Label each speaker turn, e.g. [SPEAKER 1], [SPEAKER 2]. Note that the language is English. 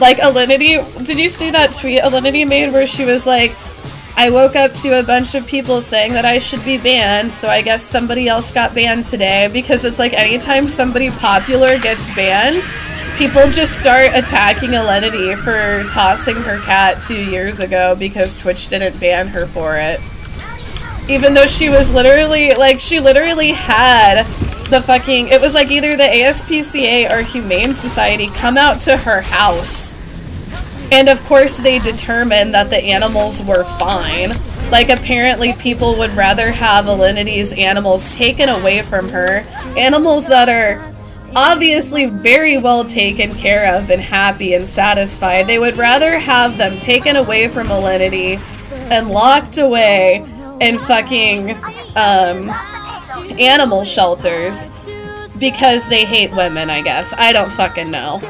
[SPEAKER 1] Like Alinity, did you see that tweet Alinity made where she was like, I woke up to a bunch of people saying that I should be banned, so I guess somebody else got banned today because it's like anytime somebody popular gets banned, people just start attacking Alinity for tossing her cat two years ago because Twitch didn't ban her for it. Even though she was literally, like, she literally had the fucking, it was like either the ASPCA or Humane Society come out to her house and of course, they determined that the animals were fine. Like, apparently, people would rather have Alinity's animals taken away from her. Animals that are obviously very well taken care of and happy and satisfied. They would rather have them taken away from Alinity and locked away in fucking um, animal shelters because they hate women, I guess. I don't fucking know.